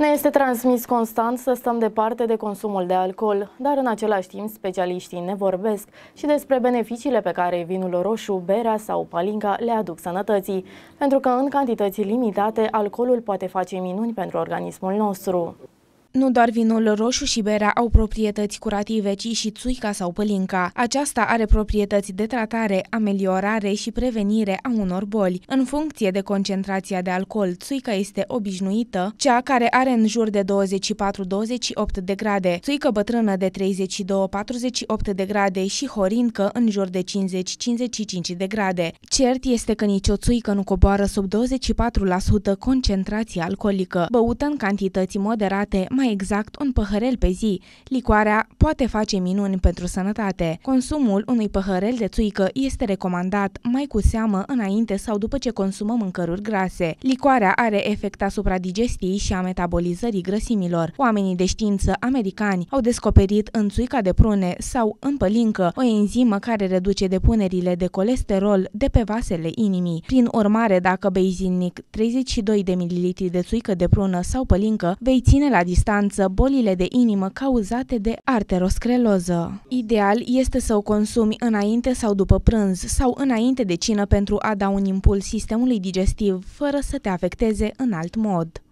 Ne este transmis constant să stăm departe de consumul de alcool, dar în același timp specialiștii ne vorbesc și despre beneficiile pe care vinul roșu, berea sau palinca le aduc sănătății, pentru că în cantități limitate alcoolul poate face minuni pentru organismul nostru. Nu doar vinul roșu și berea au proprietăți curative, ci și țuica sau pălinca. Aceasta are proprietăți de tratare, ameliorare și prevenire a unor boli. În funcție de concentrația de alcool, țuica este obișnuită, cea care are în jur de 24-28 de grade, țuică bătrână de 32-48 de grade și horincă în jur de 50-55 de grade. Cert este că nicio țuică nu coboară sub 24% concentrație alcoolică, băută în cantități moderate, mai exact un păhărel pe zi. Licoarea poate face minuni pentru sănătate. Consumul unui păhărel de țuică este recomandat mai cu seamă înainte sau după ce consumăm mâncăruri grase. Licoarea are efect asupra digestiei și a metabolizării grăsimilor. Oamenii de știință americani au descoperit în țuica de prune sau în pălincă o enzimă care reduce depunerile de colesterol de pe vasele inimii. Prin urmare, dacă bei zilnic 32 de ml de țuică de prună sau pălincă, vei ține la distanță distanță bolile de inimă cauzate de arteroscleroză. Ideal este să o consumi înainte sau după prânz sau înainte de cină pentru a da un impuls sistemului digestiv fără să te afecteze în alt mod.